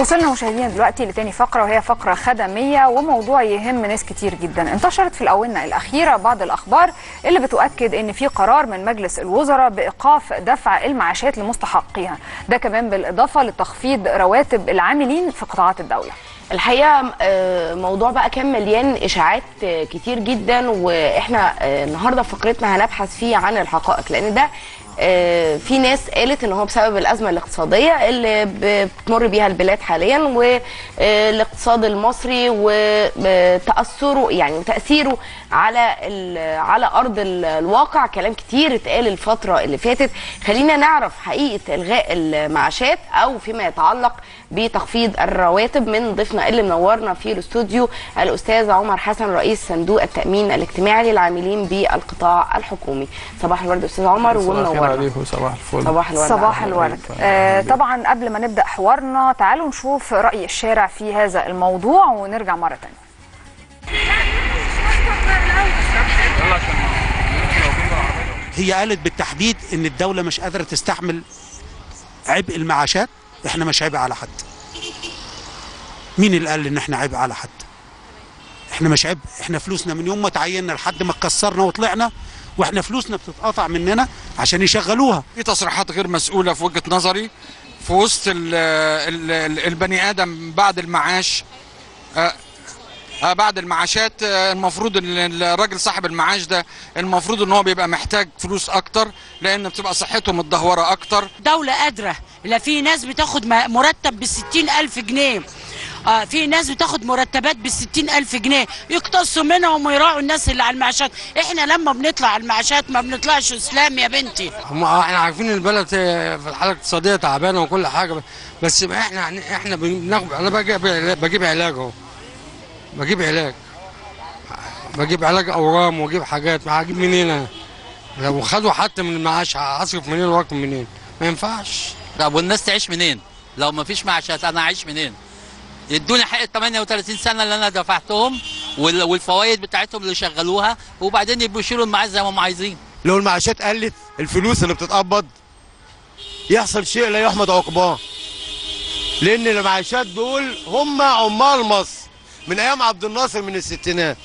وصلنا مشاهدينا دلوقتي لتاني فقرة وهي فقرة خدمية وموضوع يهم ناس كتير جدا. انتشرت في الآونة الأخيرة بعض الأخبار اللي بتؤكد أن في قرار من مجلس الوزراء بإيقاف دفع المعاشات لمستحقيها. ده كمان بالإضافة لتخفيض رواتب العاملين في قطاعات الدولة. الحقيقة آه، موضوع بقى كان مليان إشاعات آه، كتير جدا وإحنا آه، النهارده في فقرتنا هنبحث فيه عن الحقائق لأن ده في ناس قالت إن هو بسبب الأزمة الاقتصادية اللي بتمر بيها البلاد حاليا والاقتصاد المصري وتأثره يعني تاثيره على على أرض ال- الواقع. كلام كتير اتقال الفترة اللي فاتت. خلينا نعرف حقيقة إلغاء المعاشات أو فيما يتعلق بتخفيض الرواتب من ضيفنا اللي منورنا في الاستوديو الأستاذ عمر حسن رئيس صندوق التأمين الاجتماعي للعاملين بالقطاع الحكومي. صباح الورد أستاذ عمر ومنورنا. عليكم صباح الفل. صباح الورد. صباح. الورد. آه طبعا قبل ما نبدأ حوارنا تعالوا نشوف رأي الشارع في هذا الموضوع ونرجع مرة تانية. هي قالت بالتحديد إن الدولة مش قادرة تستحمل عبء المعاشات. إحنا مش عبء على حد. مين اللي قال ان إحنا عبء على حد؟ إحنا مش عبء إحنا فلوسنا من يوم ما تعيننا لحد ما اتكسرنا وطلعنا وإحنا فلوسنا بتتقطع مننا عشان يشغلوها. في تصريحات غير مسؤولة في وجهة نظري في وسط ال ال ال البني آدم بعد المعاش. آه، آه، بعد المعاشات آه، المفروض إن الراجل صاحب المعاش ده المفروض إن هو بيبقى محتاج فلوس أكتر لأن بتبقى صحته متدهورة أكتر. دولة قادرة لا في ناس بتاخد مرتب بالستين ألف جنيه. آه في ناس بتاخد مرتبات بالستين ألف جنيه. يقتصوا منهم ويراعوا الناس اللي على المعاشات. إحنا لما بنطلع على المعاشات ما بنطلعش إسلام يا بنتي. هم إحنا عارفين البلد في الحالة الاقتصادية تعبانة وكل حاجة بس إحنا إحنا بناخد أنا بجيب بجيب علاج أهو. بجيب علاج. بجيب علاج أورام وأجيب حاجات. هجيب منين أنا؟ لو خدوا حتى من المعاش هصرف منين واكل منين؟ ما ينفعش. طب والناس تعيش منين؟ لو ما فيش معاشات أنا أعيش منين؟ يدوني حق ال 38 سنة اللي أنا دفعتهم وال- والفوائد بتاعتهم اللي شغلوها وبعدين يبقوا يشيلوا المعاش زي ما هم عايزين. لو المعاشات قلت الفلوس اللي بتتقبض يحصل شيء لا يحمد عقباه لأن المعاشات دول هم عمال مصر من أيام عبد الناصر من الستينات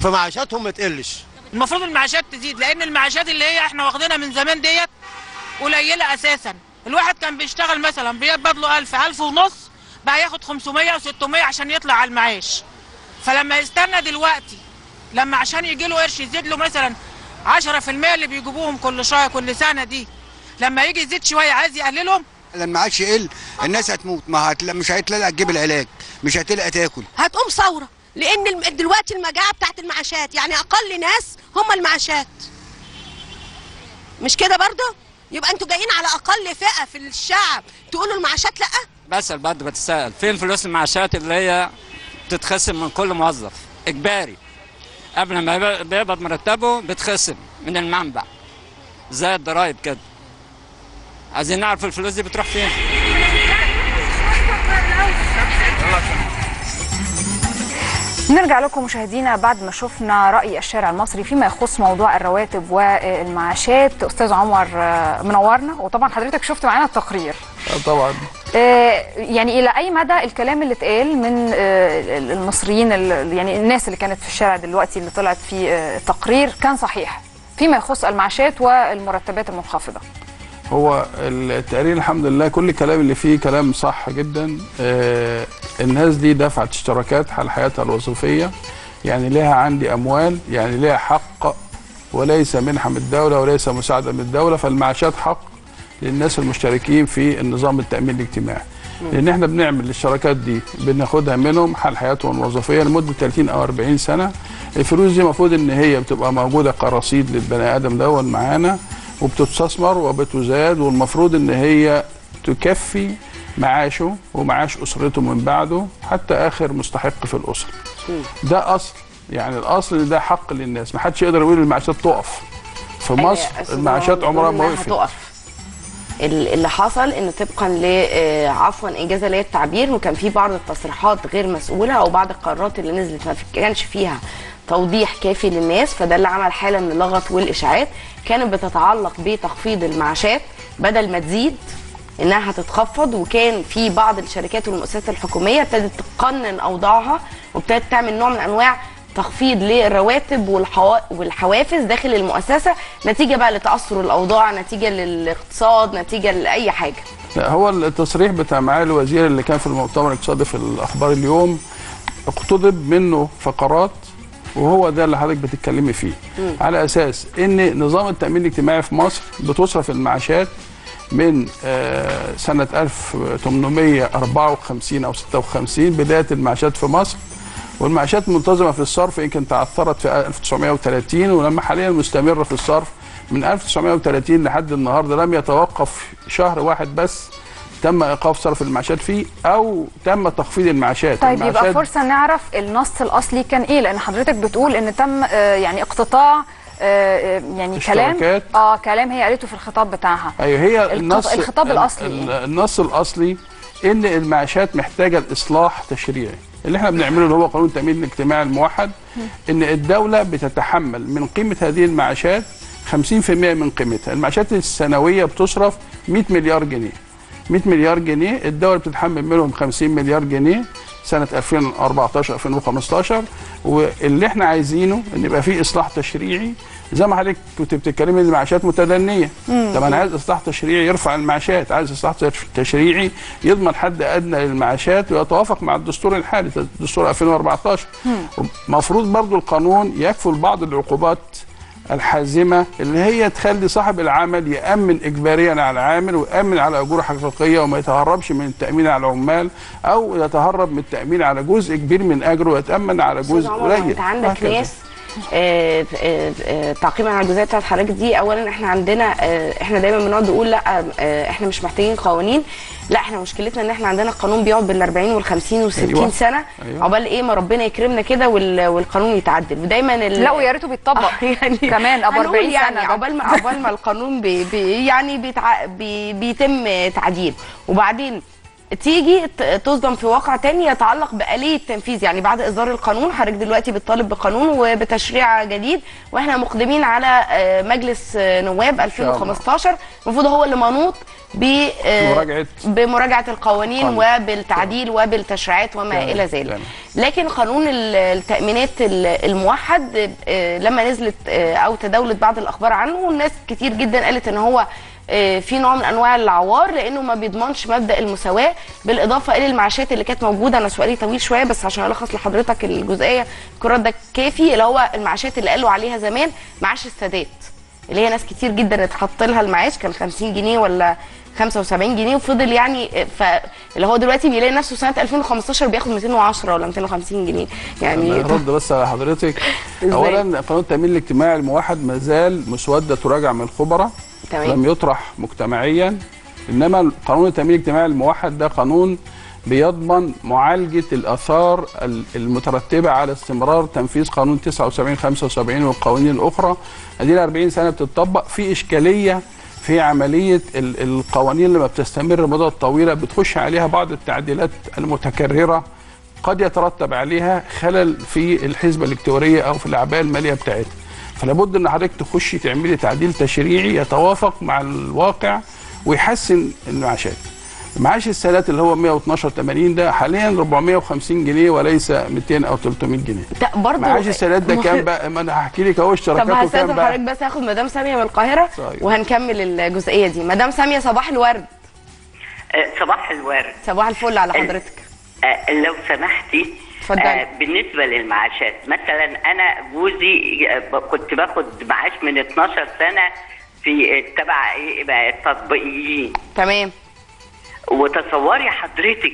فمعاشاتهم ما تقلش المفروض المعاشات تزيد لأن المعاشات اللي هي إحنا واخدينها من زمان ديت قليلة أساسا الواحد كان بيشتغل مثلا بيقبض له 1000 1000 ونص بقى ياخد 500 و600 عشان يطلع على المعاش. فلما يستنى دلوقتي لما عشان يجي له قرش يزيد له مثلا 10% اللي بيجيبوهم كل شوية كل سنة دي لما يجي يزيد شوية عايز يقللهم؟ لما المعاش يقل الناس هتموت. ما هتلا مش هتلاقي تجيب العلاج. مش هتلاقي تاكل. هتقوم ثورة. لأن دلوقتي المجاعة بتاعت المعاشات يعني أقل ناس هم المعاشات. مش كده برضه يبقى أنتوا جايين على أقل فئة في الشعب. تقولوا المعاشات لأ؟ بسأل برضه بتسأل فين فلوس المعاشات اللي هي تتخصم من كل موظف؟ إجباري. قبل ما بيقبض مرتبه بتخصم من المنبع. زي الضرايب كده. عايزين نعرف الفلوس دي بتروح فين. نرجع لكم مشاهدينا بعد ما شفنا رأي الشارع المصري فيما يخص موضوع الرواتب والمعاشات. أستاذ عمر آه، منورنا. وطبعا حضرتك شفت معانا التقرير. آه، طبعا. آه، يعني إلى أي مدى الكلام اللي اتقال من المصريين ال- يعني الناس اللي كانت في الشارع دلوقتي اللي طلعت في التقرير كان صحيح فيما يخص المعاشات والمرتبات المنخفضة. هو التقرير الحمد لله كل الكلام اللي فيه كلام صح جدا. آه الناس دي دفعت اشتراكات على حياتها الوظيفية يعني لها عندي أموال يعني لها حق وليس منحة من الدولة وليس مساعدة من الدولة فالمعاشات حق للناس المشتركين في النظام التأمين الاجتماعي. لأن إحنا بنعمل الاشتراكات دي بناخدها منهم حال حياتهم الوظيفية لمدة 30 أو 40 سنة. الفلوس دي المفروض إن هي بتبقى موجودة كرصيد للبني آدم دون معانا. وبتستثمر وبتزاد والمفروض إن هي تكفي معاشه ومعاش أسرته من بعده حتى آخر مستحق في الأسرة. ده أصل يعني الأصل ان ده حق للناس. ما حدش يقدر يقول المعاشات تقف. في مصر أستاذ المعاشات عمر عمرها ما وقفت. هتقف. ال- اللي حصل إن طبقا ل آه، عفوا انجاز لي التعبير وكان في بعض التصريحات غير مسؤولة أو بعض القرارات اللي نزلت ما كانش فيها توضيح كافي للناس فده اللي عمل حالة من اللغط والاشاعات كانت بتتعلق بتخفيض المعاشات بدل ما تزيد إنها هتتخفض وكان في بعض الشركات والمؤسسات الحكومية ابتدت تقنن أوضاعها وابتدت تعمل نوع من أنواع تخفيض للرواتب والحوا... والحوافز داخل المؤسسة نتيجة بقى لتأثر الأوضاع نتيجة للاقتصاد نتيجة لأي حاجة. لا هو التصريح بتاع معالي الوزير اللي كان في المؤتمر الاقتصادي في الأخبار اليوم اقتضب منه فقرات وهو ده اللي حضرتك بتتكلمي فيه مم. على أساس إن نظام التأمين الاجتماعي في مصر بتصرف المعاشات من آه، سنة 1854 أو 56 بداية المعاشات في مصر والمعاشات منتظمة في الصرف يمكن تعثرت في 1930 ولما حاليا مستمرة في الصرف من 1930 لحد النهارده لم يتوقف شهر واحد بس تم إيقاف صرف المعاشات فيه أو تم تخفيض المعاشات. طيب يبقى المعاشات فرصة نعرف النص الأصلي كان إيه لأن حضرتك بتقول إن تم آه، يعني اقتطاع آه، آه، يعني كلام. آه كلام هي قالته في الخطاب بتاعها. أيوه هي النص الخطاب ال- الأصلي. ال- النص الأصلي إن المعاشات محتاجة الإصلاح تشريعي. اللي إحنا بنعمله اللي هو قانون التامين الاجتماعي الموحد إن الدولة بتتحمل من قيمة هذه المعاشات 50% من قيمتها. المعاشات السنوية بتصرف 100 مليار جنيه. 100 مليار جنيه الدولة بتتحمل منهم 50 مليار جنيه سنة 2014 2015 واللي إحنا عايزينه إن يبقى في إصلاح تشريعي. زي ما حضرتك كنت بتتكلمي إن المعاشات متدنية. طب أنا عايز إصلاح تشريعي يرفع المعاشات عايز إصلاح تش- تشريعي يضمن حد أدنى للمعاشات ويتوافق مع الدستور الحالي دستور 2014 المفروض برضو القانون يكفل بعض العقوبات الحازمة اللي هي تخلي صاحب العمل يأمن اجباريا على العامل ويأمن على أجور حقيقية وما يتهربش من التأمين على العمال أو يتهرب من التأمين على جزء كبير من أجره ويتأمن على جزء قليل أنت عندك. ناس تعقيبا على الجزئية بتاعت حضرتك دي اولا إحنا عندنا آه، إحنا دايما بنقعد نقول لأ آه، إحنا مش محتاجين قوانين لأ إحنا مشكلتنا إن إحنا عندنا قانون بيقعد بال 40 وال 50 وال 60 أيوة. سنة أيوة. عقبال إيه ما ربنا يكرمنا كده وال- والقانون يتعدل ودايما ال- لا ويا ريته بيتطبق يعني كمان ابو هنقول 40 يعني سنة. عقبال ما عقبال ما القانون بي بي يعني بيتع... بي بيتم تعديل وبعدين تيجي تصدم في واقع تاني يتعلق بآلية التنفيذ يعني بعد إصدار القانون حضرتك دلوقتي بتطالب بقانون وبتشريع جديد وإحنا مقدمين على آه، مجلس آه، نواب 2015 المفروض هو اللي منوط آه، مراجعة. بمراجعة القوانين. وبالتعديل وبالتشريعات وما. إلى ذلك. لكن قانون ال- التأمينات ال- الموحد لما نزلت أو تداولت بعض الأخبار عنه والناس كتير جدا قالت إن هو في نوع من أنواع العوار لأنه ما بيضمنش مبدأ المساواة بالإضافة إلى المعاشات اللي كانت موجودة. أنا سؤالي طويل شوية بس عشان ألخص لحضرتك الجزئية. الكرات ده كافي؟ اللي هو المعاشات اللي قالوا عليها زمان معاش السادات اللي هي ناس كتير جدا اتحط لها المعاش كان 50 جنيه ولا 75 جنيه. وفضل يعني فاللي هو دلوقتي بيلاقي نفسه سنة 2015 بياخد 210 ولا 250 جنيه. يعني هرد بس على حضرتك؟ اولا قانون التأمين الاجتماعي الموحد ما زال مسودة تراجع من الخبراء تمام. لم يطرح مجتمعيا إنما قانون التأمين الاجتماعي الموحد ده قانون بيضمن معالجة الآثار ال- المترتبة على استمرار تنفيذ قانون 79 75 والقوانين الأخرى ادينا 40 سنة بتطبق في إشكالية في عملية ال- القوانين لما بتستمر مدة طويلة بتخش عليها بعض التعديلات المتكررة قد يترتب عليها خلل في الحسبه الالكترونيه أو في الأعباء المالية بتاعتها فلا بد أن حضرتك تخشي تعملي تعديل تشريعي يتوافق مع الواقع ويحسن المعاشات. معاش السنوات اللي هو 112 80 ده حاليا 450 جنيه وليس 200 أو 300 جنيه. لا برضه معاش السنوات ده كام بقى؟ ما أنا هحكي لك أهو طب اشتراكاته كام بقى؟ حضرتك بس هاخد مدام سامية من القاهرة طيب. وهنكمل الجزئية دي. مدام سامية صباح الورد. آه، صباح الورد. صباح الفل على حضرتك. آه، لو سمحتي اتفضلي. آه، بالنسبة للمعاشات مثلا أنا جوزي آه، كنت باخد معاش من 12 سنة في آه، تبع إيه بقى التطبيقيين تمام وتصوري حضرتك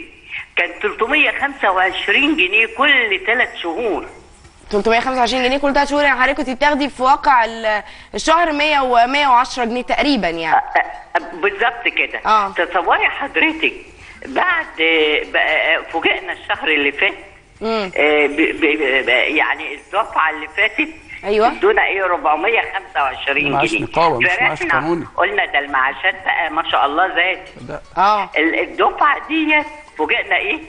كان 325 جنيه كل ثلاث شهور 325 جنيه كل ثلاث شهور يعني حضرتك كنت بتاخدي في واقع ال- الشهر 100 و 110 جنيه تقريبا يعني بالظبط كده آه. تصوري حضرتك بعد فوجئنا الشهر اللي فات. آه، يعني الدفعه اللي فاتت أيوه. ادونا إيه 425 معاش جنيه. نقابة، مش معاش فرحنا قانوني. قلنا ده المعاشات بقى ما شاء الله زاد. لا. آه. ال- الدفعة ديت فوجئنا إيه؟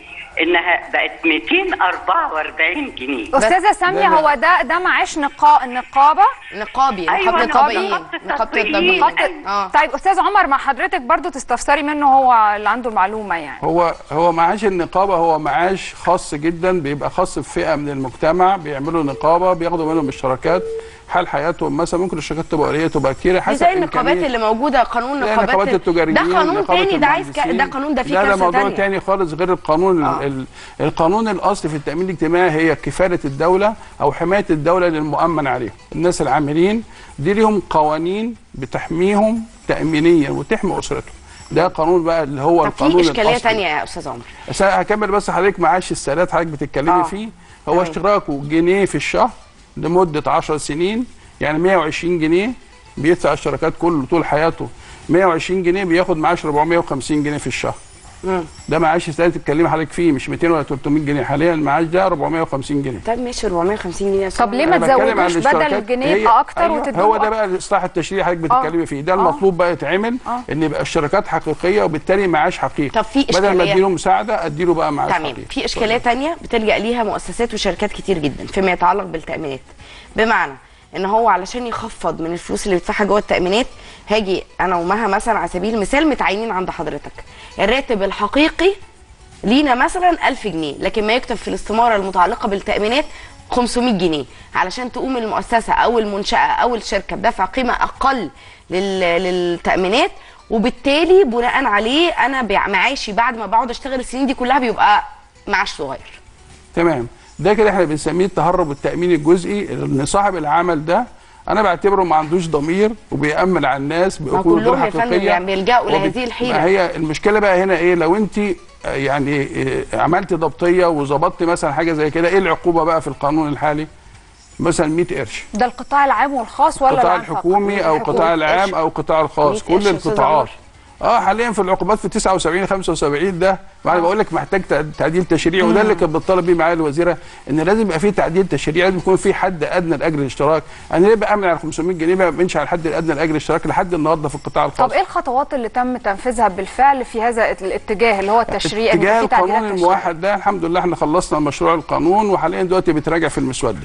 إنها بقت 244 جنيه. أستاذة سامية هو ده ده معاش نقا... نقابة؟ نقابي أيوة، نقابة نقابة الطبيين نقابة الطبيين نقابة- آه. طيب أستاذ عمر مع حضرتك برضو تستفسري منه هو اللي عنده المعلومه يعني. هو هو معاش النقابة هو معاش خاص جدا بيبقى خاص بفئة من المجتمع بيعملوا نقابة بياخدوا منهم الشركات حال حياتهم مثلا ممكن الشركات تبقى قليلة تبقى كتيرة؟ حسب زي النقابات اللي موجودة قانون لا، نقابات نقابات التجاريين ده قانون تاني ده عايز ك... ده قانون ده فيه لا ده كارثة موضوع تانية. تاني خالص غير القانون آه. ال... القانون الاصلي في التأمين الاجتماعي هي كفاله الدولة أو حماية الدولة للمؤمن عليهم الناس العاملين دي ليهم قوانين بتحميهم تامينيا وتحمي أسرتهم. ده قانون بقى اللي هو طب القانون في إشكالية الأصلي. تانية يا أستاذ عمر؟ هكمل بس حضرتك معاش السادات حضرتك بتتكلمي آه. فيه. هو اشتراكه جنيه في الشهر. لمدة 10 سنين يعني 120 جنيه بيدفع الشركات كله طول حياته. 120 جنيه بياخد معاش 450 جنيه في الشهر. مم. ده معاش السادات بتتكلمي حضرتك فيه مش 200 ولا 300 جنيه حاليا المعاش ده 450 جنيه طب ماشي 450 جنيه طب ليه. ما تزودوش بدل. الجنيه يبقى أكتر أيوة، هو ده؟ بقى الإصلاح التشريعي حضرتك بتتكلمي فيه ده آه. المطلوب بقى يتعمل آه. إن يبقى الشركات حقيقية وبالتالي معاش حقيقي طب في بدل ما. أديله مساعدة أديله بقى معاش تمام حقيقي في إشكالية تانية بتلجأ ليها مؤسسات وشركات كتير جدا فيما يتعلق بالتأمينات بمعنى إن هو علشان يخفض من الفلوس اللي بيدفعها جوه التأمينات هاجي أنا ومها مثلا على سبيل المثال متعينين عند حضرتك. الراتب الحقيقي لينا مثلا 1000 جنيه لكن ما يكتب في الاستماره المتعلقة بالتأمينات 500 جنيه. علشان تقوم المؤسسة أو المنشأة أو الشركة بدفع قيمة أقل لل... للتأمينات وبالتالي بناء عليه أنا معاشي بعد ما بقعد أشتغل السنين دي كلها بيبقى معاش صغير. تمام. ده كده إحنا بنسميه التهرب التاميني الجزئي إن صاحب العمل ده أنا بعتبره ما عندوش ضمير وبيأمن على الناس كلهم غير حقيقية. يعني بيلجأوا لهذه الحيلة. ما هي المشكلة بقى هنا إيه؟ لو أنت آه، يعني آه، عملت ضبطية وظبطت مثلا حاجة زي كده إيه العقوبة بقى في القانون الحالي؟ مثلا 100 قرش. ده القطاع العام والخاص ولا القطاع؟ الحكومي أو القطاع العام أو القطاع الخاص. 100 كل القطاعات. آه حاليا في العقوبات في 79 75 ده وأنا بقول لك محتاج تع- تعديل تشريعي وده اللي كانت بتطالب بيه معالي الوزيرة إن لازم يبقى في تعديل تشريعي لازم يكون في حد أدنى لاجر الاشتراك. أنا ليه بامن على 500 جنيه؟ ما بامنش على الحد الأدنى لاجر الاشتراك لحد النهارده في القطاع الخاص. طب إيه الخطوات اللي تم تنفيذها بالفعل في هذا الاتجاه اللي هو التشريع؟ اتجاه في تعديلات القانون؟ الموحد ده الحمد لله إحنا خلصنا مشروع القانون وحاليا دلوقتي بيتراجع في المسوده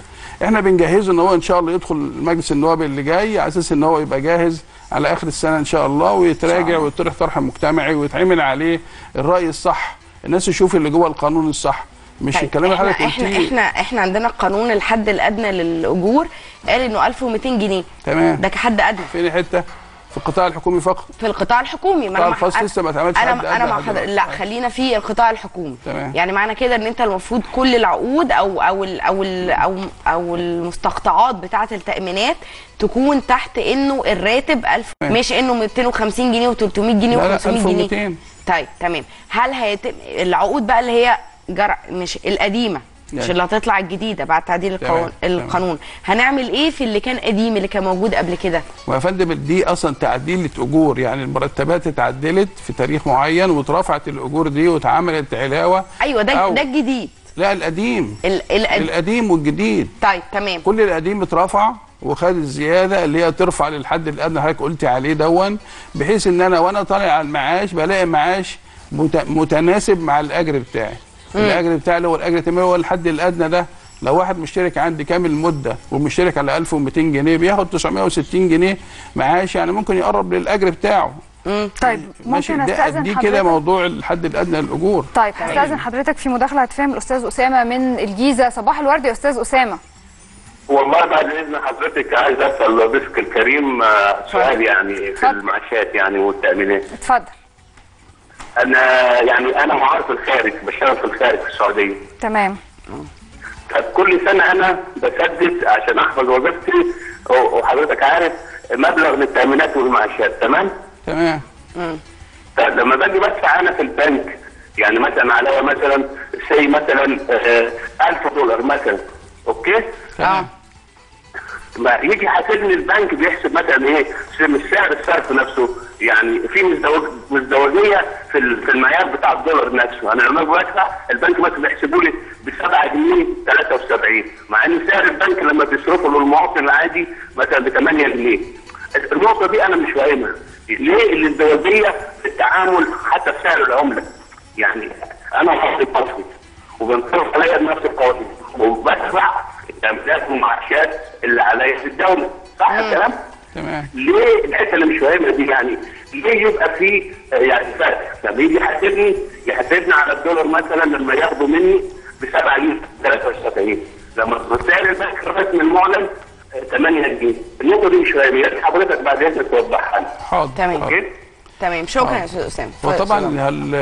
إحنا بنجهزه إن هو إن شاء الله يدخل مجلس النواب اللي جاي على أساس إن هو يبقى جاهز على آخر السنة إن شاء الله ويتراجع ويطرح طرح مجتمعي ويتعمل عليه الرأي الصح. الناس تشوف اللي جوه القانون الصح. مش طيب، الكلام اللي حضرتك إحنا قلتيه إحنا إحنا عندنا قانون الحد الأدنى للأجور قال إنه 1200 جنيه. تمام. ده كحد أدنى. فين حتة في القطاع الحكومي فقط؟ في القطاع الحكومي. القطاع مع- الخاص لسه ما اتعملش أنا أنا مع لحد حضر... دلوقتي. لا خلينا في القطاع الحكومي. تمام. يعني معنى كده إن أنت المفروض كل العقود أو أو ال أو ال أو أو المستقطعات بتاعة التأمينات تكون تحت إنه الراتب 1000 تمام. مش إنه 250 جنيه و300 جنيه لا لا و500 جنيه. 1200 طيب تمام. هل هيتم العقود بقى اللي هي جرع مش القديمة. مش يعني. اللي هتطلع الجديدة بعد تعديل تمام، القانون. هنعمل إيه في اللي كان قديم اللي كان موجود قبل كده؟ ويا فندم دي أصلا تعديلة أجور يعني المرتبات اتعدلت في تاريخ معين واترفعت الأجور دي واتعملت علاوة أيوه ده أو- ده الجديد. لا القديم. ال- القديم القديم والجديد. طيب تمام. كل القديم اترفع وخد الزيادة اللي هي ترفع للحد الأدنى حضرتك قلتي عليه دون بحيث إن أنا وأنا طالع على المعاش بلاقي معاش مت- متناسب مع الأجر بتاعي. الأجر بتاعي اللي هو الأجر التمويل هو الحد الأدنى ده. لو واحد مشترك عندي كامل المده ومشترك على 1200 جنيه بياخد 960 جنيه معاش يعني ممكن يقرب للأجر بتاعه. طيب ممكن أستأذن دي كده موضوع الحد الأدنى للأجور. طيب هستأذن حضرتك في مداخلة هتفهم الأستاذ أسامة من الجيزة. صباح الورد يا أستاذ أسامة. والله بعد إذن حضرتك عايز أسأل ضيفك الكريم آه، سؤال يعني في. المعاشات يعني والتأمينات. اتفضل. أنا يعني أنا معار في الخارج بشتغل في الخارج في السعودية. تمام. طب كل سنة أنا بسدد عشان أحفظ وظيفتي وحضرتك عارف مبلغ للتأمينات والمعاشات تمام؟ تمام. طب لما باجي بدفع أنا في البنك يعني مثلا عليا مثلا سي مثلا آه، 1000 دولار مثلا أوكي؟ آه ما يجي حاسبني البنك بيحسب مثلا إيه مش سعر الصرف نفسه. يعني في مزدوج مزدوجية في في المعيار بتاع الدولار نفسه. أنا لما باجي بدفع البنك مثلا بيحسبوا لي ب 7 جنيه 73 مع إن سعر البنك لما بيصرفه للمواطن العادي مثلا ب 8 جنيه. النقطة دي أنا مش فاهمها. ليه الازدواجيه في التعامل حتى في سعر العملة؟ يعني أنا مصري مصري وبنصرف عليا بنفس القوانين وبدفع التامينات والمعاشات اللي عليا في الدولة. صح الكلام؟ تمام. ليه الحتة اللي مش فاهمها دي يعني؟ ليه يبقى في آه، يعني فرق؟ لما يجي يحاسبني يحاسبني على الدولار مثلا لما ياخدوا مني ب 7 جنيه 73 لما سعر البنك الرسمي المعلن آه، 8 جنيه. النقطة دي مش فاهمها. حضرتك بعد اذنك توضحها لي حاضر تمام. حاضر. تمام. شكرا آه. يا أستاذ أسامة. وطبعا هال-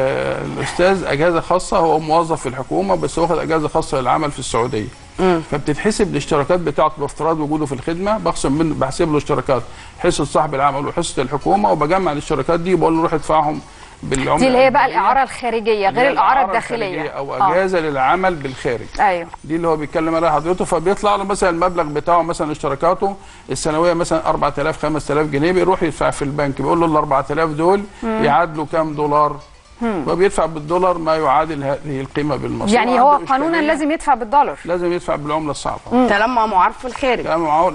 الأستاذ أجازة خاصة؟ هو موظف في الحكومة بس واخد أجازة خاصة للعمل في السعودية. مم. فبتتحسب الاشتراكات بتاعته بافتراض وجوده في الخدمة بخصم منه بحسب له اشتراكات حصة صاحب العمل وحصة الحكومة وبجمع الاشتراكات دي وبقول له روح ادفعهم بالعملة دي اللي هي بقى. الإعارة الخارجية غير الإعارة الداخلية أو آه. أجازة للعمل بالخارج أيوه دي اللي هو بيتكلم عليها حضرته فبيطلع له مثلا المبلغ بتاعه مثلا اشتراكاته السنوية مثلا 4000 5000 جنيه بيروح يدفع في البنك بيقول له ال 4000 دول. يعادلوا كام دولار مم. فبيدفع بالدولار ما يعادل هذه القيمة بالمصري يعني هو قانونا. لازم يدفع بالدولار. لازم يدفع بالعملة الصعبة. طالما معارف في الخارج.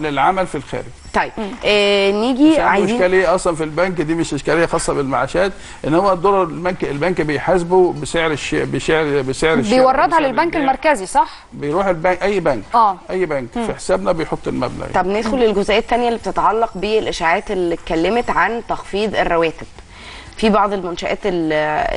للعمل في الخارج. طيب آه نيجي عايزين إشكالية أصلا في البنك دي مش إشكالية خاصة بالمعاشات إن هو الدولار البنك البنك بيحاسبه بسعر الشيء بسعر بسعر بيوردها للبنك البيع. المركزي صح؟ بيروح البنك أي بنك آه. أي بنك مم. في حسابنا بيحط المبلغ. طب ندخل للجزئية الثانية اللي بتتعلق بالإشاعات اللي اتكلمت عن تخفيض الرواتب. في بعض المنشآت ال-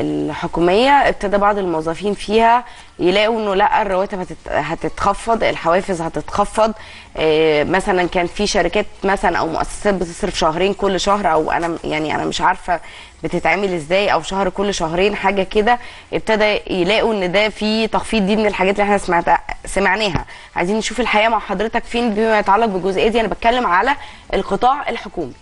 الحكومية ابتدى بعض الموظفين فيها يلاقوا إنه لأ الرواتب هتت- هتتخفض الحوافز هتتخفض. آه، مثلا كان في شركات مثلا أو مؤسسات بتصرف شهرين كل شهر أو أنا يعني أنا مش عارفة بتتعمل إزاي أو شهر كل شهرين حاجة كده ابتدى يلاقوا إن ده في تخفيض. دي من الحاجات اللي إحنا سمعتها سمعناها. عايزين نشوف الحقيقة مع حضرتك فين بما يتعلق بالجزئية دي. أنا بتكلم على القطاع الحكومي.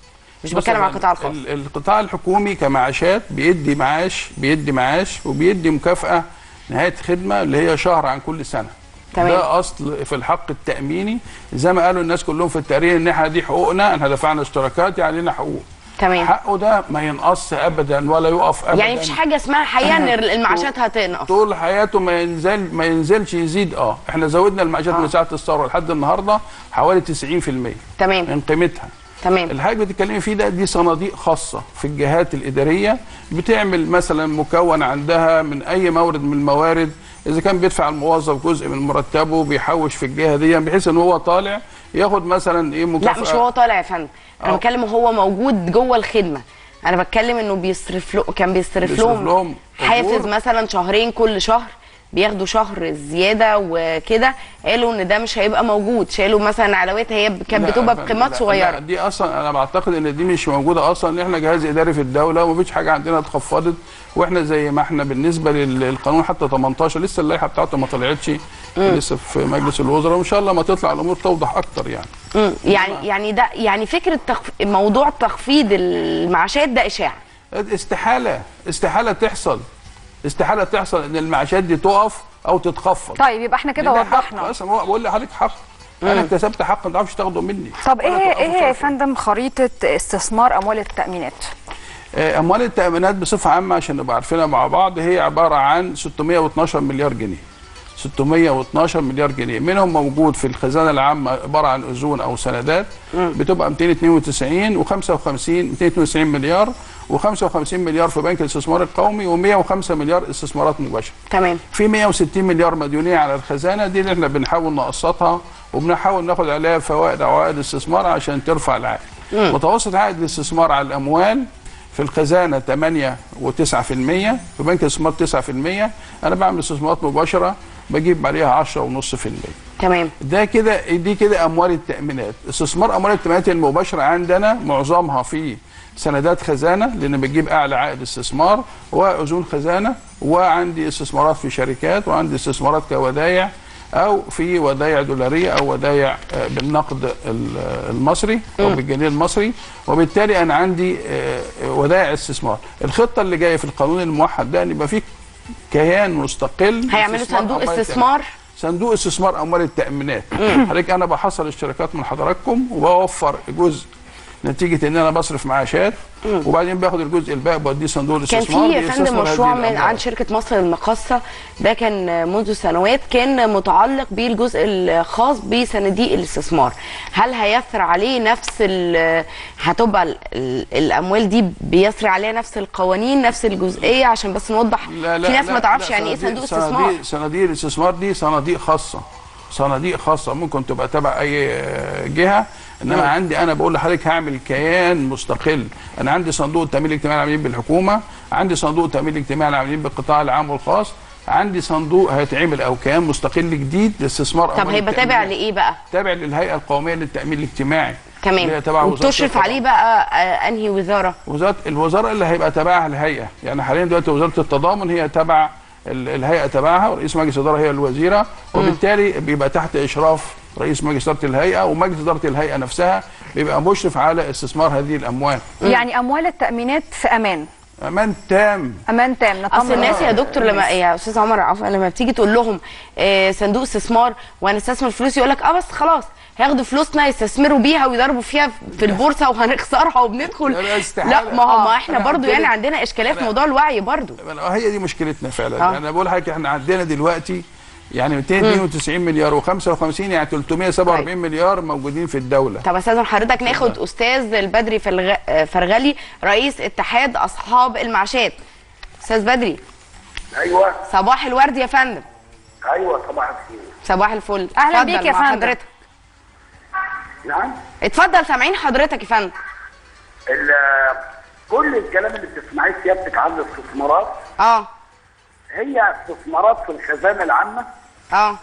مش بتكلم على القطاع الخاص. ال- القطاع الحكومي كمعاشات بيدي معاش بيدي معاش وبيدي مكافأة نهاية خدمة اللي هي شهر عن كل سنة. تمام. ده أصل في الحق التأميني. زي ما قالوا الناس كلهم في التقرير إن إحنا دي حقوقنا إحنا دفعنا اشتراكات يعني لنا حقوق. تمام. حقه ده ما ينقص ابدا ولا يقف ابدا. يعني مفيش حاجة اسمها حقيقه إن المعاشات هتنقص. طول حياته ما ينزل ما ينزلش يزيد. آه إحنا زودنا المعاشات من ساعة الثورة لحد النهارده حوالي 90% تمام. من قيمتها. تمام. الحاجة بتتكلمي فيه ده دي صناديق خاصة في الجهات الإدارية بتعمل مثلا مكون عندها من أي مورد من الموارد. إذا كان بيدفع الموظف جزء من مرتبه بيحوش في الجهة دي بحيث إن هو طالع ياخد مثلا إيه مكافأة. لا مش هو طالع يا فندم. أنا آه. بتكلم هو موجود جوه الخدمة. أنا بتكلم إنه بيصرف له كان بيصرف بيصرف لهم لهم حافز. مثلا شهرين كل شهر. بياخدوا شهر زيادة وكده قالوا إن ده مش هيبقى موجود. شالوا مثلا علاوات هي كانت بتبقى بقيمات صغيرة. لا دي أصلا أنا بعتقد إن دي مش موجودة أصلا. ان إحنا جهاز إداري في الدولة ومفيش حاجة عندنا اتخفضت وإحنا زي ما إحنا بالنسبة لل- للقانون حتى 18 لسه اللائحة بتاعته ما طلعتش. لسه في مجلس الوزراء وإن شاء الله ما تطلع الأمور توضح أكتر يعني. مم. يعني يعني ده يعني فكرة تخف... موضوع تخفيض المعاشات ده إشاعة. استحالة استحالة تحصل. استحالة تحصل إن المعاشات دي تقف أو تتخفض. طيب يبقى إحنا كده وضحنا. أصلا هو بقول لحضرتك حق. أنا. اكتسبت حق ما تعرفش تاخده مني. طب إيه إيه يا. فندم خريطة استثمار أموال التأمينات؟ آه، أموال التأمينات بصفة عامة عشان نبقى عارفينها مع بعض هي عبارة عن 612 مليار جنيه. 612 مليار جنيه. منهم موجود في الخزانة العامة عبارة عن اذون أو سندات بتبقى 292 و55 292 مليار و55 مليار في بنك الاستثمار القومي و105 مليار استثمارات مباشرة. تمام. في 160 مليار مديونيه على الخزانة دي اللي إحنا بنحاول نقسطها وبنحاول ناخد عليها فوائد أو عوائد استثمار عشان ترفع العائد. متوسط عائد الاستثمار على الأموال في الخزانة 8 و9% في بنك الاستثمار 9% أنا بعمل استثمارات مباشرة بجيب عليها 10.5% تمام. ده كده دي كده أموال التأمينات. استثمار أموال التأمينات المباشرة عندنا معظمها في سندات خزانة لأن بتجيب أعلى عائد استثمار وأذون خزانة وعندي استثمارات في شركات وعندي استثمارات كودايع أو في ودايع دولارية أو ودايع آه، بالنقد ال- المصري أو بالجنيه المصري. وبالتالي أنا عندي آه، ودائع استثمار. الخطة اللي جاية في القانون الموحد ده إن يبقى في كيان مستقل هيعملوا صندوق استثمار. صندوق استثمار اموال التامينات حضرتك أنا بحصل اشتراكات من حضراتكم وبوفر جزء نتيجة إن أنا بصرف معاشات وبعدين باخد الجزء الباقي بوديه صندوق كان الاستثمار في يا فندم مشروع من. عن شركة مصر المقاصة. ده كان منذ سنوات كان متعلق بالجزء الخاص بصناديق الاستثمار. هل هيسري عليه نفس هتبقى ال- ال- الأموال دي بيسري عليها نفس القوانين نفس الجزئية؟ عشان بس نوضح. لا لا في ناس ما تعرفش يعني إيه صندوق استثمار. صناديق الاستثمار دي صناديق خاصة. صناديق خاصة ممكن تبقى تبع أي جهة انما مم. عندي أنا بقول لحضرتك هعمل كيان مستقل. أنا عندي صندوق التأمين الاجتماعي العاملين بالحكومة عندي صندوق التأمين الاجتماعي العاملين بالقطاع العام والخاص عندي صندوق هيتعمل أو كيان مستقل جديد لاستثمار طب هيبقى تابع. لإيه بقى؟ تابع للهيئة القومية للتأمين الاجتماعي. تمام. وبتشرف القضاء. عليه بقى آه، أنهي وزارة؟ وزارة الوزارة اللي هيبقى تبعها الهيئة. يعني حاليا دلوقتي وزارة التضامن هي تبع ال- الهيئة تبعها ورئيس مجلس الإدارة هي الوزيرة وبالتالي بيبقى تحت إشراف رئيس مجلس إدارة الهيئة ومجلس إدارة الهيئة نفسها بيبقى مشرف على استثمار هذه الأموال يعني أموال التأمينات في أمان أمان تام أمان تام نطمن أصل الناس يا دكتور لما يا أستاذ عمر عفوا لما بتيجي تقول لهم آه، صندوق استثمار وهنستثمر فلوس يقول لك آه بس خلاص هياخدوا فلوسنا يستثمروا بيها ويضربوا فيها في البورصة وهنخسرها وبندخل لا، لا، استحالة. لا ما هو ما آه، إحنا أنا برضو يعني. عندنا اشكاليه في موضوع الوعي برضو هي دي مشكلتنا فعلا. آه. أنا بقول لحضرتك إحنا عندنا دلوقتي يعني 292 مليار و55 يعني 347 مليار موجودين في الدولة. طب استاذن حضرتك ناخد أستاذ البدري فرغ... فرغلي رئيس اتحاد أصحاب المعاشات. أستاذ بدري. أيوه. صباح الورد يا فندم. أيوه صباح الخير. صباح الفل. اتفضل بيك يا فندم. حضرتك. نعم. اتفضل سامعين حضرتك يا فندم. ال- كل الكلام اللي بتسمعيه سيادتك عن الاستثمارات آه. هي استثمارات في الخزانة العامة؟ آه.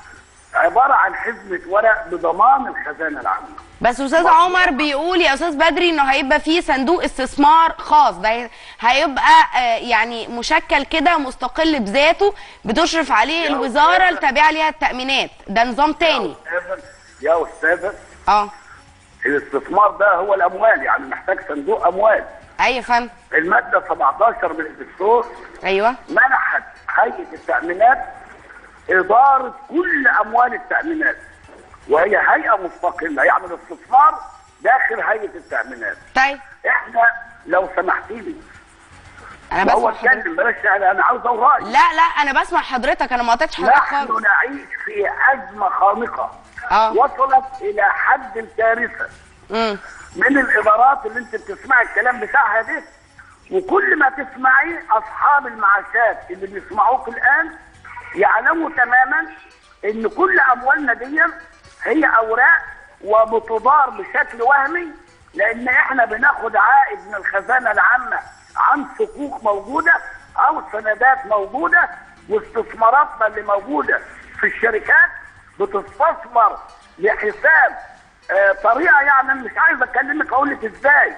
عبارة عن حزمة ورق بضمان الخزانة العامة. بس أستاذ عمر بيقول يا أستاذ بدري إنه هيبقى فيه صندوق استثمار خاص. ده هيبقى آه، يعني مشكل كده مستقل بذاته بتشرف عليه الوزارة اللي تابعه ليها التأمينات. ده نظام تاني. يا استاذه آه. الاستثمار ده هو الأموال يعني محتاج صندوق أموال. أيوه فندم المادة 17 من الدستور أيوه. منحت هيئه التأمينات إدارة كل أموال التأمينات. وهي هيئة مستقلة يعني الاستثمار داخل هيئة التأمينات. طيب. إحنا لو سمحتي لي أنا بسمع حضرتك. بلاش أنا عاوز أقول رايي لا لا أنا بسمع حضرتك أنا ما قطعتش حضرتك نحن خالص. نعيش في أزمة خانقة. آه. وصلت إلى حد الكارثه امم من الإدارات اللي أنت بتسمعي الكلام بتاعها دي وكل ما تسمعيه أصحاب المعاشات اللي بيسمعوك الآن يعلموا تماما إن كل أموالنا دي هي أوراق وبتدار بشكل وهمي لأن إحنا بناخد عائد من الخزانة العامة عن صكوك موجودة أو سندات موجودة واستثماراتنا اللي موجودة في الشركات بتستثمر لحساب آه، طريقة يعني مش عايز أكلمك أقول لك إزاي.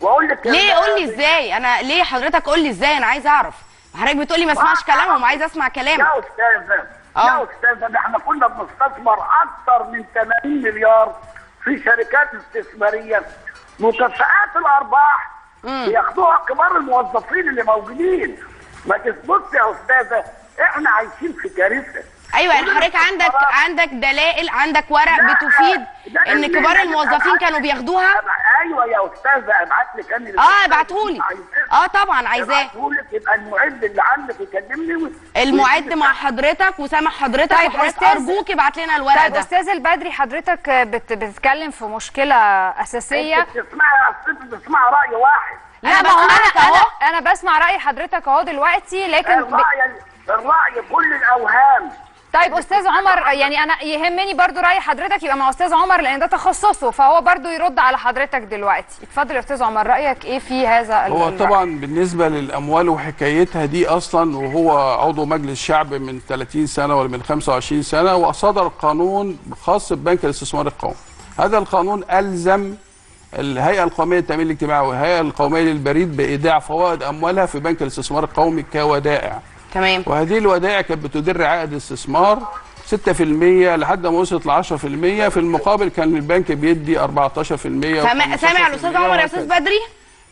واقول لك ليه قول لي إزاي؟ أنا ليه حضرتك قول لي إزاي؟ أنا عايز أعرف. حضرتك بتقولي ما اسمعش كلامهم عايز أسمع كلامك. يا استاذه يا استاذه ده إحنا كنا بنستثمر أكثر من 80 مليار في شركات استثمارية. مكافآت الأرباح بياخدوها كبار الموظفين اللي موجودين. ما تثبتش يا أستاذة إحنا عايشين في كارثة. أيوه يعني حضرتك عندك عندك دلائل عندك ورق بتفيد إن كبار الموظفين كانوا بياخدوها؟ أيوه يا استاذه أبعت لك أنا آه ابعتهولي. آه طبعا عايزاه. أبعتهولك يبقى المعد اللي عندك يكلمني و- المعد مع حضرتك وسامع حضرتك طيب وحضرتك أستاذ- أرجوك ابعت لنا الورق طيب ده. أستاذ البدري حضرتك بت بتتكلم في مشكلة أساسية. أنت بتسمعي رأي واحد. لا ما هو أنا أنا أنا بسمع رأي حضرتك أهو دلوقتي لكن ب... الراي الرأي كل الأوهام. طيب أستاذ عمر يعني أنا يهمني برضو رأي حضرتك يبقى مع أستاذ عمر لأن ده تخصصه فهو برضو يرد على حضرتك دلوقتي اتفضل يا أستاذ عمر رأيك إيه في هذا هو الرأي؟ طبعا بالنسبة للأموال وحكايتها دي أصلا وهو عضو مجلس شعب من 30 سنة ولا من 25 سنة وصدر قانون خاص ببنك الاستثمار القومي هذا القانون ألزم الهيئة القومية للتأمين الاجتماعي والهيئة القومية للبريد بإيداع فوائد أموالها في بنك الاستثمار القومي كودائع تمام. وهذه الودائع كانت بتدر عائد استثمار 6% لحد ما وصلت ل 10% في المقابل كان البنك بيدي 14% سامع و15% سامع الأستاذ عمر يا أستاذ. بدري؟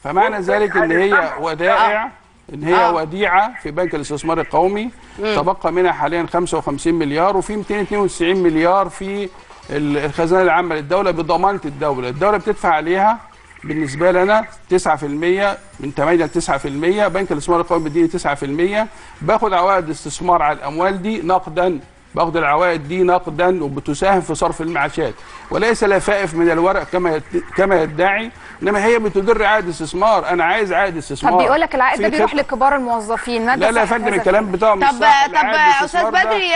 فمعنى ذلك إن هي ودائع إن هي آه. وديعة في بنك الاستثمار القومي. مم. تبقى منها حاليا 55 مليار وفي 292 مليار في ال- الخزانة العامة للدولة بضمانة الدولة، الدولة بتدفع عليها بالنسبة لي أنا 9% من 8 ل 9% بنك الاستثمار القومي بيديني 9% باخد عوائد استثمار على الأموال دي نقدا باخد العوائد دي نقدا وبتساهم في صرف المعاشات. وليس لفائف من الورق كما كما يدعي إنما هي بتدر عائد استثمار أنا عايز عائد استثمار طب بيقول لك العائد ده بيروح. لكبار الموظفين ما لا لا يا فندم الكلام بتاعه مش طب صح. طب أستاذ بدري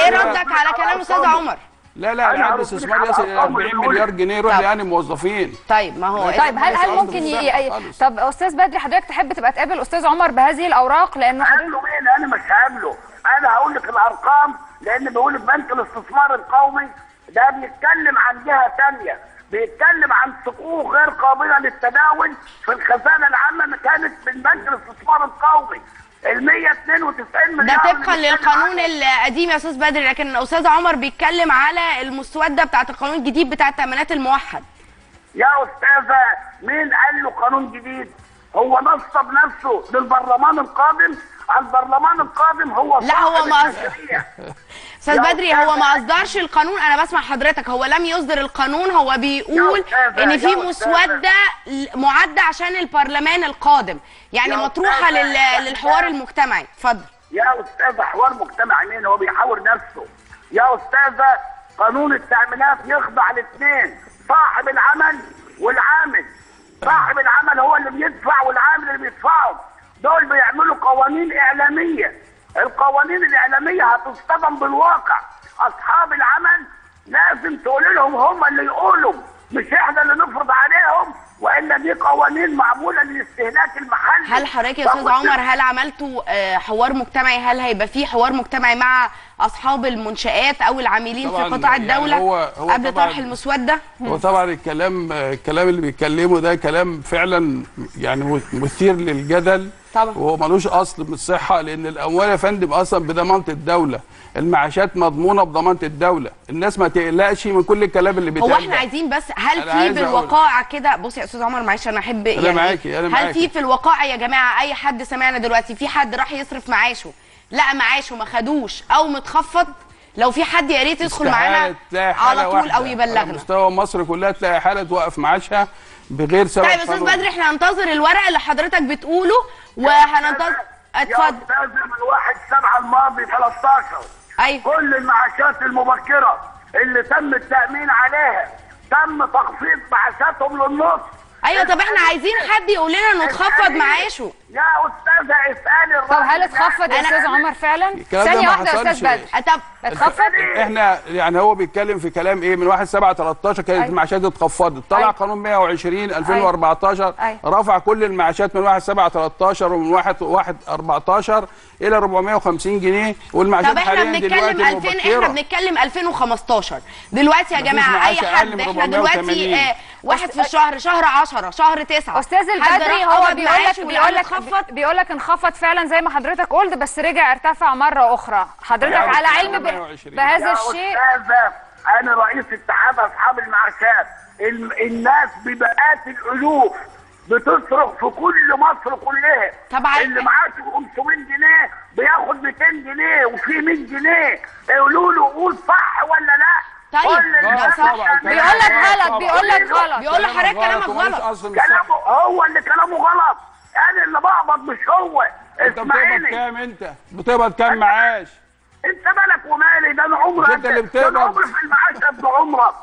إيه ردك على كلام أستاذ عمر؟ لا لا العائد الاستثمار يصل إلى 40 مليار جنيه يروح لأني موظفين. طيب ما هو طيب هل هل ممكن ي... طب أستاذ بدري حضرتك تحب تبقى تقابل أستاذ عمر بهذه الأوراق؟ لأنه حضرتك قابله مين أنا مش هقابله أنا هقول لك الأرقام لأن بيقول بنك الاستثمار القومي ده بيتكلم عن جهة ثانية بيتكلم عن صكوك غير قابلة للتداول في الخزانة العامة اللي كانت من بنك الاستثمار القومي. ال 192 ده مليار طبقا اللي بيتكلم للقانون القديم يا أستاذ بدري لكن أستاذ عمر بيتكلم على المسودة بتاعه القانون الجديد بتاع التأمينات الموحد يا أستاذة مين قال له قانون جديد؟ هو نصب نفسه للبرلمان القادم البرلمان القادم هو لا هو ما. أستاذ بدري هو ما أصدرش القانون أنا بسمع حضرتك هو لم يصدر القانون هو بيقول إن في. مسودة معدة عشان البرلمان القادم. يعني مطروحة للحوار المجتمعي. اتفضل. يا أستاذة حوار مجتمعي مين؟ هو بيحاور نفسه. يا أستاذة قانون التأمينات يخضع لاثنين صاحب العمل والعامل. صاحب العمل هو اللي بيدفع والعامل اللي بيدفعه. دول بيعملوا قوانين إعلامية. القوانين الإعلامية هتصطدم بالواقع. أصحاب العمل لازم تقول لهم هم اللي يقولوا مش إحنا اللي نفرض عليهم وإلا دي قوانين معمولة للاستهلاك المحلي. هل حضرتك يا أستاذ عمر هل عملتوا آه، حوار مجتمعي؟ هل هيبقى في حوار مجتمعي مع أصحاب المنشآت أو العاملين في قطاع يعني الدولة هو- هو قبل طرح المسودة؟ هو طبعا الكلام الكلام اللي بيتكلمه ده كلام فعلا يعني مثير للجدل. طبعا. وهو ملوش أصل من الصحه لأن الاموال يا فندم أصلا بضمانة الدولة. المعاشات مضمونة بضمانة الدولة. الناس ما تقلقش من كل الكلام اللي بيتقال هو إحنا. عايزين بس هل أنا في بالوقائع كده؟ بص يا أستاذ عمر معلش أنا أحب أنا يعني معاكي، أنا هل معاكي. في في الوقائع يا جماعة؟ أي حد سمعنا دلوقتي في حد راح يصرف معاشه؟ لقى معاشه ما خدوش. أو متخفض؟ لو في حد يا ريت يدخل معانا على طول. أو على يبلغنا مستوى مصر كلها تلاقي حالة توقف معاشها بغير سبب طيب يا أستاذ. بدري إحنا هننتظر الورق اللي حضرتك بتقوله وهننتظر يا اتفضل أستاذ من واحد سبعة الماضي 13 أيوه. كل المعاشات المبكرة اللي تم التأمين عليها تم تخفيض معاشاتهم للنص. أيوه طب إحنا عايزين حد يقول لنا انه اتخفض معاشه. يا أستاذة اسألي الراجل طب هل اتخفض يا أستاذ عمر فعلا؟ ثانية واحدة يا أستاذ. بدري طب اتخفض. إحنا يعني هو بيتكلم في كلام إيه؟ من 1 7 13 كانت أيوة. المعاشات اتخفضت. طلع أيوة. قانون 120 2014 أيوة. رفع كل المعاشات من 1 7 13 ومن 1 1 14 إلى 450 جنيه. والمعاشات طب إحنا حاليا بنتكلم دلوقتي 2000 إحنا بنتكلم 2015 دلوقتي يا جماعة أي حد من إحنا دلوقتي 480. آه واحد في الشهر شهر 10 شهر 9 أستاذ البدري هو بيقول لك بيقول لك خفض بيقول لك انخفض فعلا زي ما حضرتك قلت بس رجع ارتفع مرة أخرى. حضرتك على علم ب... 120. بهذا يا الشيء؟ أنا رئيس اتحاد أصحاب المعاشات الم- الناس بمئات الألوف بتصرف في كل مصر كلها. طبعا. اللي معاشه 500 جنيه بياخد 200 جنيه وفي 100 جنيه. قولوا له قول صح ولا لا؟ طيب، بيقول لك غلط. بيقول لك غلط. بيقول لحضرتك كلامك غلط. كلامه هو اللي كلامه غلط. أنا اللي بقبض مش هو أنت بتقبض كام أنت؟ بتقبض كام معاش؟ أنت مالك ومالي؟ ده أنا عمرك مش أنت اللي بتقبض. عمري في المعاش قد عمرك.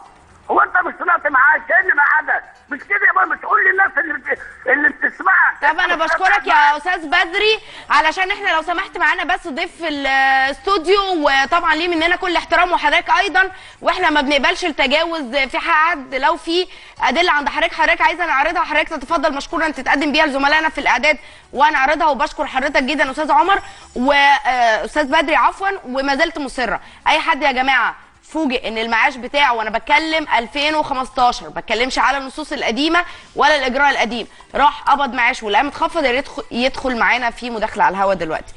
هو انت مش طلعت إيه اللي معادك مش كده يا بابا؟ تقول لي الناس اللي بت... اللي بتسمعك. طب أنا بشكرك يا أستاذ بدري علشان إحنا لو سمحت معانا بس ضيف في الاستوديو وطبعا ليه مننا كل احترام وحضرتك أيضا وإحنا ما بنقبلش التجاوز. في حد لو في أدلة عند حضرتك حضرتك عايزة نعرضها حضرتك تتفضل مشكورا تتقدم بيها لزملائنا في الإعداد ونعرضها وبشكر حضرتك جدا أستاذ عمر وأستاذ بدري عفوا وما زلت مصرة. أي حد يا جماعة؟ فوجئ إن المعاش بتاعه وأنا بتكلم 2015 ما بتكلمش على النصوص القديمة ولا الإجراء القديم راح قبض معاش ولقى متخفض يا ريت يدخل- معانا في مداخلة على الهوا دلوقتي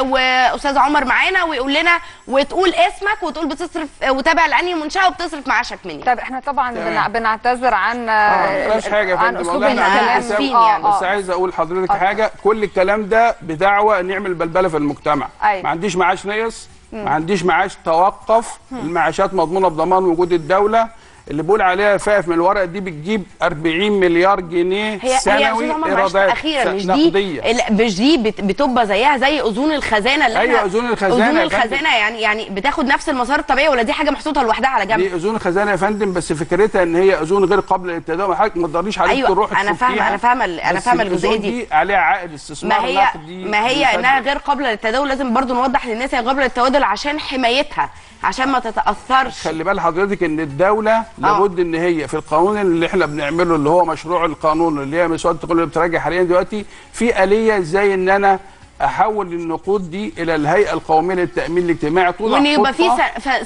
وأستاذ عمر معانا ويقول لنا وتقول اسمك وتقول بتصرف وتابع لأنهي منشأة وبتصرف معاشك مني طب إحنا طبعا. بنع- بنعتذر عن مفيهاش حاجة عن أسلوب الكلام. آسفين آه، يعني. بس آه. عايز أقول لحضرتك حاجة كل الكلام ده بدعوة نعمل بلبلة في المجتمع أيوة. ما عنديش معاش نقص ما عنديش معاش توقف المعاشات مضمونة بضمان وجود الدولة. اللي بقول عليها فائف من الورق دي بتجيب 40 مليار جنيه هي هي سنوي معلش إيرادات أخيرا مش دي مش دي بت- بتبقى زيها زي أذون الخزانة اللي الخزانة أذون يا فندم. الخزانة يعني يعني بتاخد نفس المسار الطبيعي ولا دي حاجة محطوطة لوحدها على جنب دي أذون خزانة يا فندم بس فكرتها إن هي أذون غير قابلة للتداول حضرتك ما تقدريش عليك أيوة، تروح أنا فاهمة- تفكيها. أنا فاهمة ال- أنا بس فاهمة الجزئية الأذون دي. عليها عائد استثمار ما هي ما هي. إنها غير قابلة للتداول لازم برضو نوضح للناس هي قابلة للتداول عشان حمايتها عشان ما تتأثرش. خلي بال حضرتك إن الدولة لابد إن هي في القانون اللي إحنا بنعمله اللي هو مشروع القانون اللي هي مسوده القانون اللي بتراجع حاليا دلوقتي في آلية إزاي إن أنا أحول النقود دي إلى الهيئة القومية للتأمين الاجتماعي توضع وإن يبقى في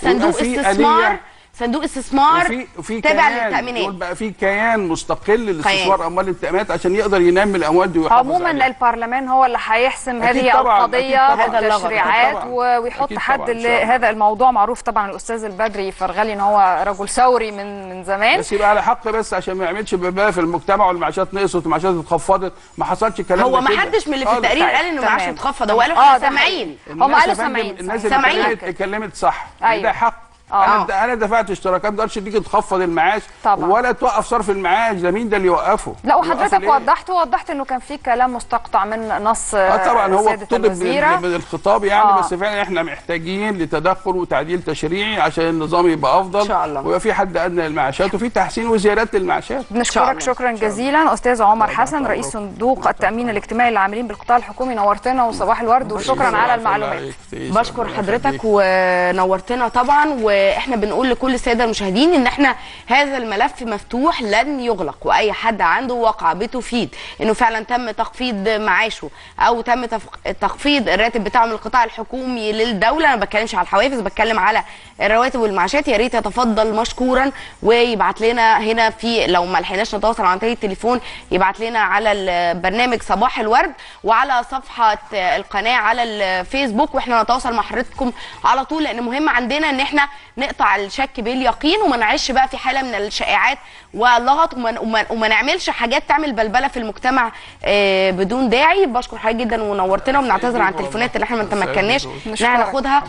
صندوق استثمار صندوق استثمار وفي وفي تابع للتأمينات يقول بقى في كيان مستقل لاستثمار أموال التأمينات عشان يقدر ينمي الأموال دي ويحافظ عموما عليها. البرلمان هو اللي هيحسم هذه القضية. بالتشريعات ويحط حد. لهذا الموضوع معروف طبعا الأستاذ البدري فرغلي إن هو رجل ثوري من من زمان بس يبقى على حق بس عشان ما يعملش بلبله في المجتمع والمعاشات نقصت والمعاشات اتخفضت ما حصلش كلام هو ده ما. حدش من اللي في خالص. التقرير قال انه معاش تمام. متخفض هو قالوا آه إحنا سامعين هم قالوا سامعين الناس اللي. اتكلمت صح أيوة. ده حق آه. أنا أنا دفعت اشتراكات ما تقدرش تيجي تخفض المعاش طبعاً. ولا توقف صرف المعاش ده مين ده اللي يوقفه لا وحضرتك ليه؟ وضحت ووضحت إنه كان في كلام مستقطع من نص آه طبعا هو اقتضب الوزيرة. من الخطاب يعني آه. بس فعلا إحنا محتاجين لتدخل وتعديل تشريعي عشان النظام يبقى أفضل إن شاء الله. ويبقى في حد أدنى للمعاشات وفي تحسين وزيادات للمعاشات بنشكرك شكرا جزيلا أستاذ عمر حسن رئيس صندوق التأمين الاجتماعي للعاملين بالقطاع الحكومي نورتنا وصباح الورد وشكرا على المعلومات بشكر حضرتك ونورتنا طبعا وإحنا بنقول لكل السادة المشاهدين إن إحنا هذا الملف مفتوح لن يغلق وأي حد عنده واقعه بتفيد إنه فعلا تم تخفيض معاشه أو تم تخفيض الراتب بتاعه من القطاع الحكومي للدولة. أنا ما بتكلمش على الحوافز بتكلم على الرواتب والمعاشات. يا ريت يتفضل مشكورا ويبعت لنا هنا في لو ما لحقناش نتواصل عن طريق التليفون يبعت لنا على البرنامج صباح الورد وعلى صفحة القناة على الفيسبوك وإحنا نتواصل مع حضرتكم على طول لأن مهم عندنا إن إحنا نقطع الشك باليقين وما نعيش بقى في حالة من الشائعات. واللغط وما, وما, وما نعملش حاجات تعمل بلبلة في المجتمع آه، بدون داعي. بشكر حضرتك جدا ونورتنا وبنعتذر عن التليفونات اللي إحنا ما تمكناش. ان إحنا ناخدها